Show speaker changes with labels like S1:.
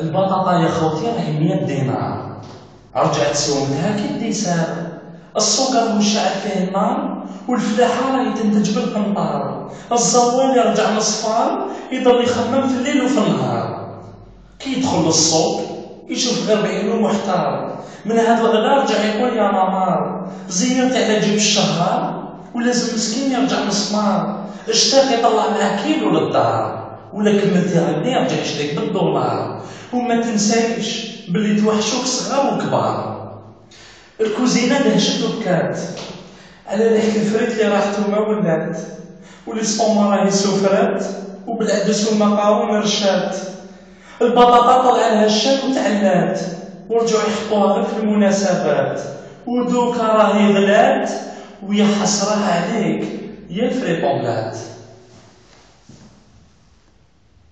S1: البطاطا يا خوتي راهي 100 دينار. رجعت سومتها كي الديسار السكر مشعل فيه النار والفلاحة راهي تنتج بالقنطار الزوال يرجع مصفار يضل يخمم في الليل وفي النهار. كي يدخل للسوق يشوف غير بعينو محتار من هذا الغلا رجع يقول يا مامار زينت على جيب الشهر ولازم مسكين يرجع مسمار اشتاق يطلع معاه كيلو للدار. ولا كملتي غني يرجع يشريك بالدولار. وما تنسايش باللي توحشوك صغار وكبار. الكوزينة دهشت وبكات على ريحه الفريت اللي راحت وما ولات. والاسطومه راهي سفرات وبالعدس والمقاون رشات البطاطا طلع لها الشات وتعلات. ورجعوا يحطوها غير في المناسبات. ودوكا راهي غلات. ويا حسرة عليك. يا الفريطونات